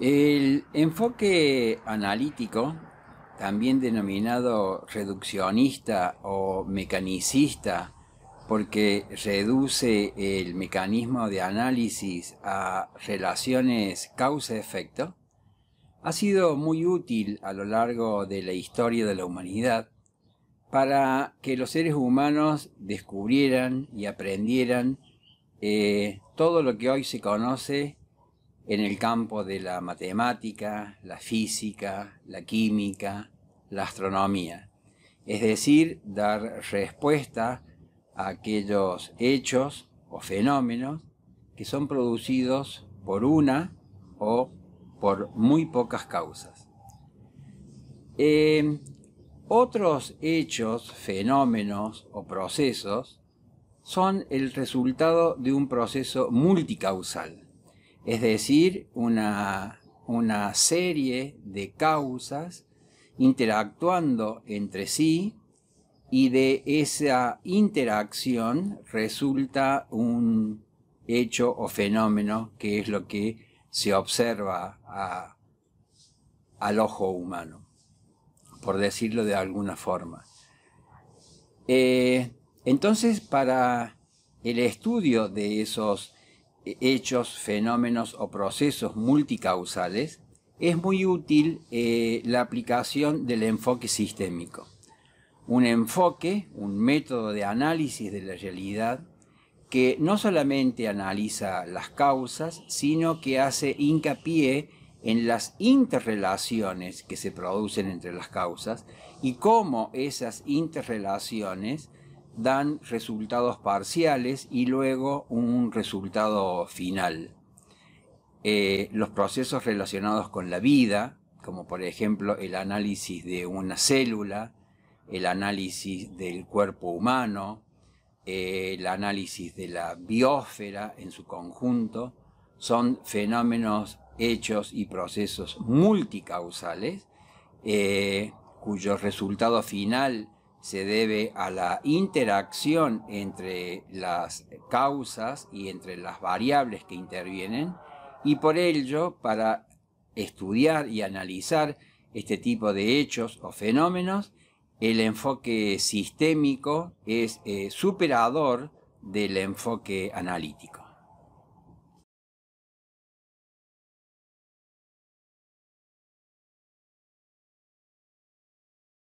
El enfoque analítico, también denominado reduccionista o mecanicista, porque reduce el mecanismo de análisis a relaciones causa-efecto, ha sido muy útil a lo largo de la historia de la humanidad para que los seres humanos descubrieran y aprendieran eh, todo lo que hoy se conoce en el campo de la matemática, la física, la química, la astronomía. Es decir, dar respuesta a aquellos hechos o fenómenos que son producidos por una o por muy pocas causas. Eh, otros hechos, fenómenos o procesos son el resultado de un proceso multicausal es decir, una, serie de causas interactuando entre sí y de esa interacción resulta un hecho o fenómeno que es lo que se observa al ojo humano, por decirlo de alguna forma. Eh, entonces, para el estudio de esos hechos, fenómenos o procesos multicausales, es muy útil eh, la aplicación del enfoque sistémico. Un enfoque, un método de análisis de la realidad que no solamente analiza las causas, sino que hace hincapié en las interrelaciones que se producen entre las causas y cómo esas interrelaciones dan resultados parciales y luego un resultado final. Eh, los procesos relacionados con la vida, como por ejemplo el análisis de una célula, el análisis del cuerpo humano, eh, el análisis de la biosfera en su conjunto, son fenómenos hechos y procesos multicausales, eh, cuyo resultado final se debe a la interacción entre las causas y entre las variables que intervienen y por ello para estudiar y analizar este tipo de hechos o fenómenos, el enfoque sistémico es eh, superador del enfoque analítico.